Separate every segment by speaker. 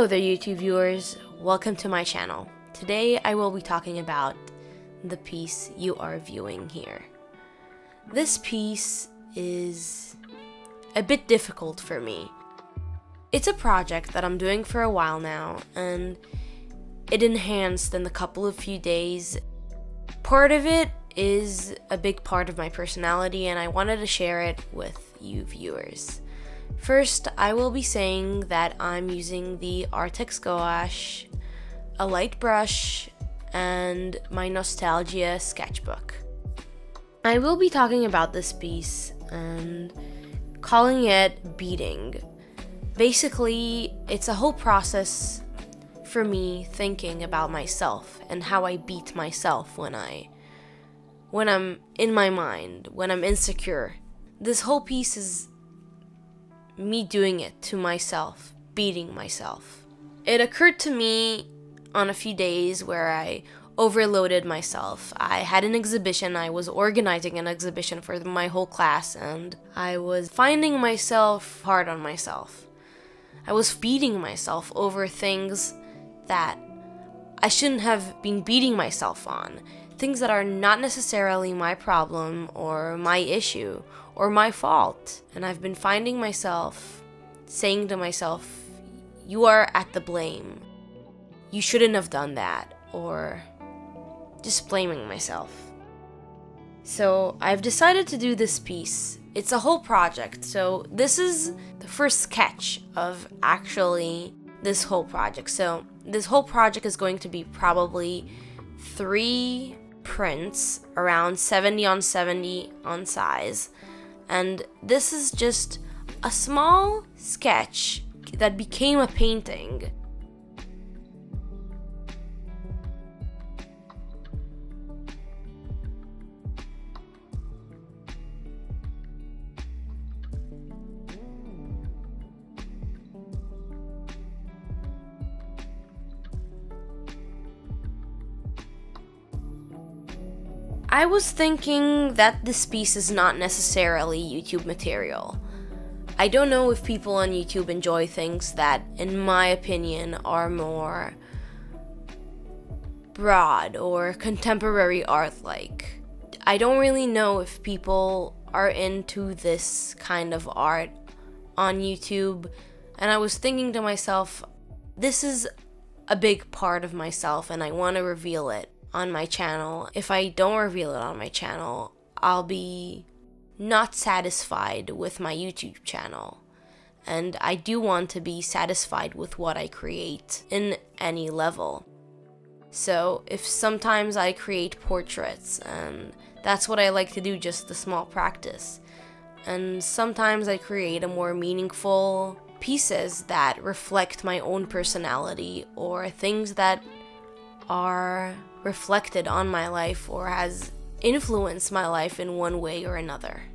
Speaker 1: Hello there, YouTube viewers. Welcome to my channel. Today I will be talking about the piece you are viewing here. This piece is a bit difficult for me. It's a project that I'm doing for a while now, and it enhanced in the couple of few days. Part of it is a big part of my personality, and I wanted to share it with you viewers. First, I will be saying that I'm using the Arrtx gouache, a light brush, and my Nostalgia sketchbook. I will be talking about this piece and calling it beating. Basically, it's a whole process for me thinking about myself and how I beat myself when I when I'm in my mind, when I'm insecure. This whole piece is me doing it to myself, beating myself. It occurred to me on a few days where I overloaded myself. I had an exhibition, I was organizing an exhibition for my whole class, and I was finding myself hard on myself. I was beating myself over things that I shouldn't have been beating myself on. Things that are not necessarily my problem or my issue or my fault. And I've been finding myself saying to myself, You are at the blame. You shouldn't have done that. Or just blaming myself. So I've decided to do this piece. It's a whole project. So this is the first sketch of actually this whole project. So this whole project is going to be probably three prints around 70 on 70 on size and this is just a small sketch that became a painting. I was thinking that this piece is not necessarily YouTube material. I don't know if people on YouTube enjoy things that, in my opinion, are more broad or contemporary art like. I don't really know if people are into this kind of art on YouTube, and I was thinking to myself, this is a big part of myself, and I want to reveal it on my channel. If I don't reveal it on my channel, I'll be not satisfied with my YouTube channel. And I do want to be satisfied with what I create in any level. So if sometimes I create portraits, and that's what I like to do, just a small practice. And sometimes I create a more meaningful pieces that reflect my own personality or things that are reflected on my life or has influenced my life in one way or another.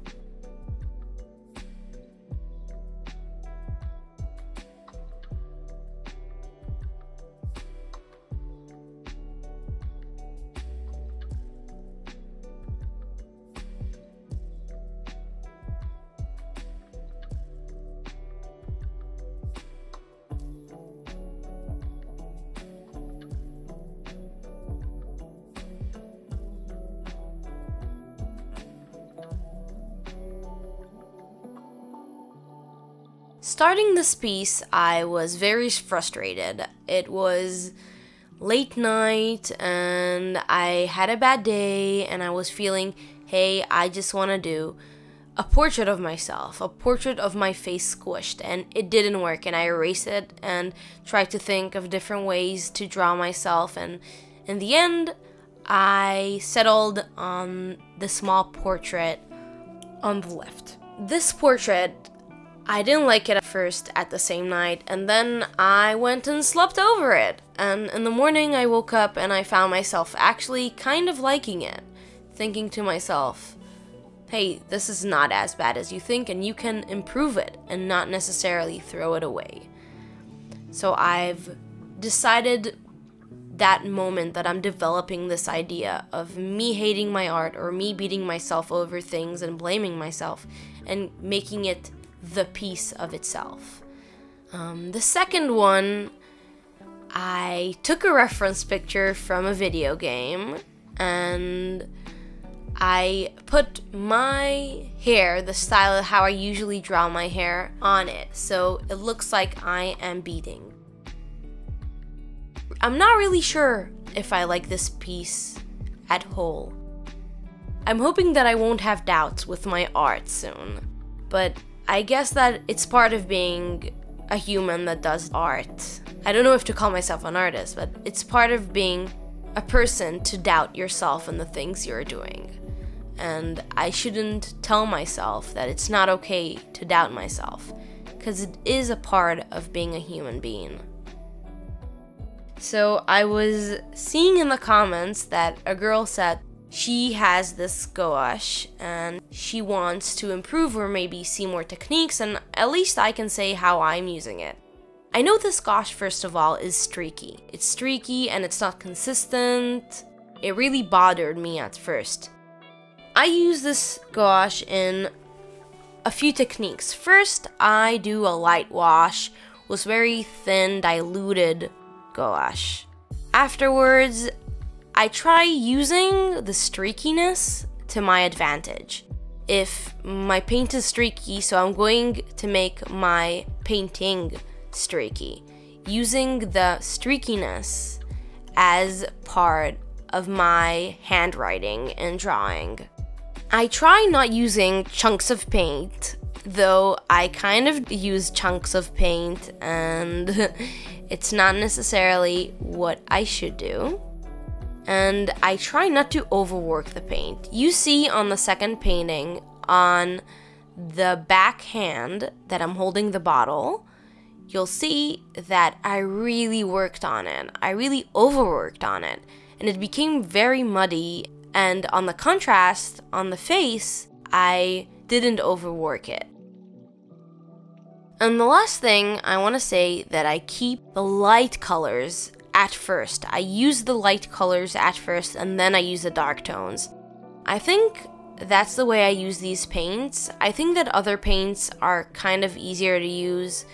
Speaker 1: Starting this piece, I was very frustrated. It was late night and I had a bad day and I was feeling, hey, I just want to do a portrait of myself, a portrait of my face squished, and it didn't work. And I erased it and tried to think of different ways to draw myself. And in the end, I settled on the small portrait on the left. This portrait I didn't like it at first at the same night, and then I went and slept over it. And in the morning, I woke up and I found myself actually kind of liking it, thinking to myself, hey, this is not as bad as you think, and you can improve it and not necessarily throw it away. So I've decided that moment that I'm developing this idea of me hating my art or me beating myself over things and blaming myself and making it the piece of itself. Um, the second one, I took a reference picture from a video game and I put my hair, the style of how I usually draw my hair, on it so it looks like I am beating. I'm not really sure if I like this piece at whole. I'm hoping that I won't have doubts with my art soon, but I guess that it's part of being a human that does art. I don't know if to call myself an artist, but it's part of being a person to doubt yourself and the things you're doing. And I shouldn't tell myself that it's not okay to doubt myself, because it is a part of being a human being. So I was seeing in the comments that a girl said she has this gouache and she wants to improve or maybe see more techniques, and at least I can say how I'm using it. I know this gouache, first of all, is streaky. It's streaky and it's not consistent. It really bothered me at first. I use this gouache in a few techniques. First, I do a light wash with very thin, diluted gouache. Afterwards, I try using the streakiness to my advantage. If my paint is streaky, so I'm going to make my painting streaky, using the streakiness as part of my handwriting and drawing. I try not using chunks of paint, though I kind of use chunks of paint and it's not necessarily what I should do and I try not to overwork the paint. You see on the second painting on the back hand that I'm holding the bottle, you'll see that I really worked on it. I really overworked on it, and it became very muddy. And on the contrast on the face, I didn't overwork it. And the last thing I want to say that I keep the light colors at first. I use the light colors at first and then I use the dark tones. I think that's the way I use these paints. I think that other paints are kind of easier to use,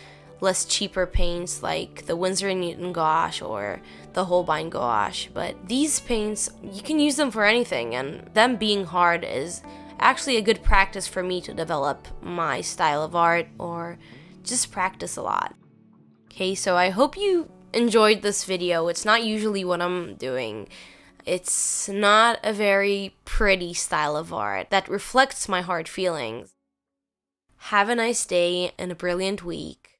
Speaker 1: less cheaper paints like the Winsor & Newton gouache or the Holbein gouache, but these paints, you can use them for anything and them being hard is actually a good practice for me to develop my style of art or just practice a lot. Okay, so I hope you enjoyed this video. It's not usually what I'm doing. It's not a very pretty style of art that reflects my hard feelings. Have a nice day and a brilliant week.